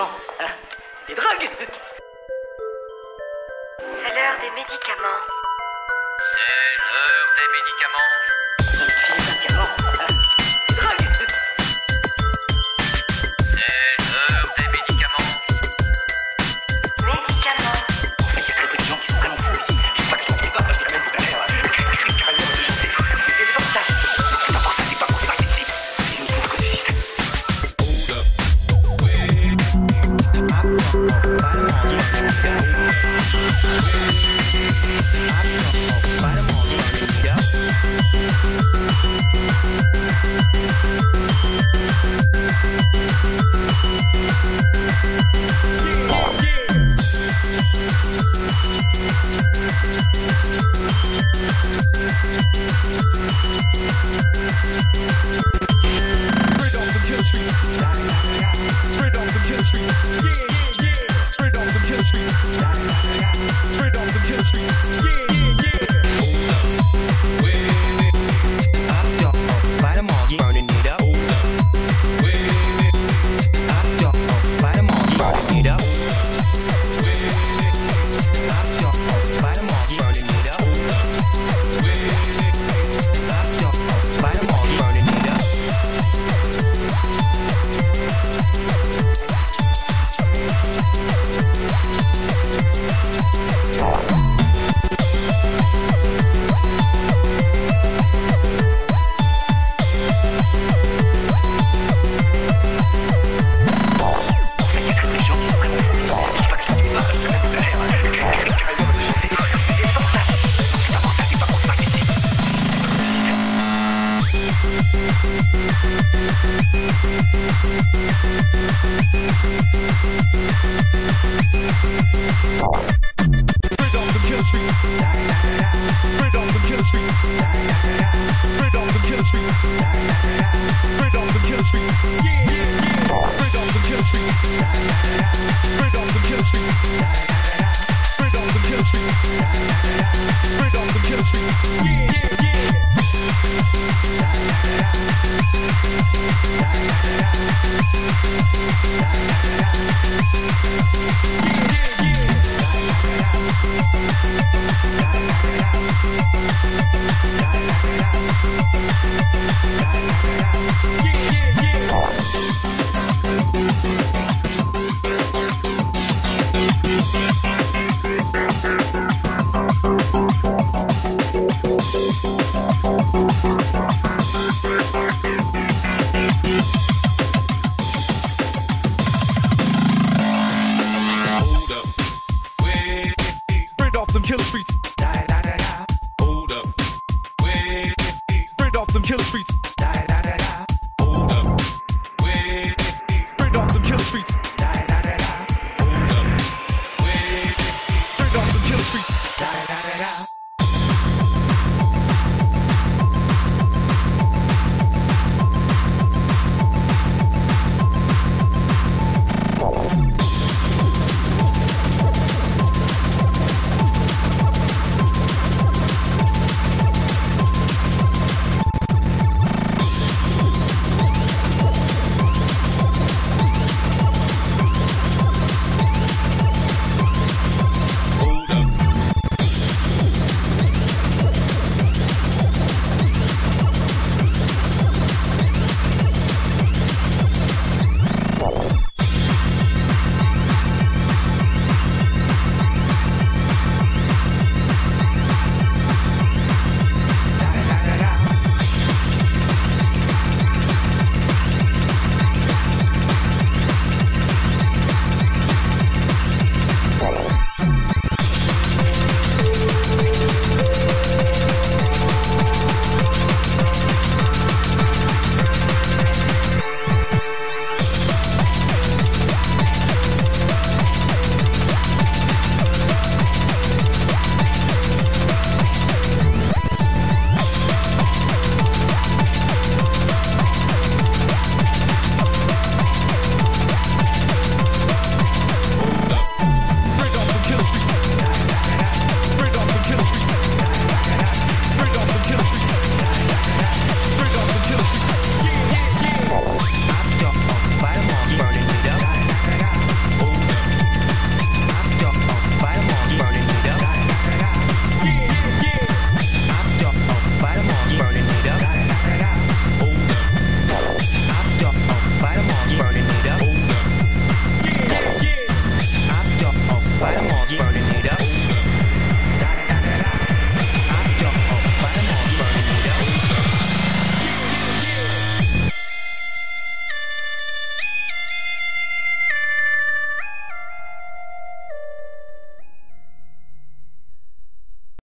Hein? Des drogues? C'est l'heure des médicaments. C'est l'heure des médicaments. Yeah. kill streets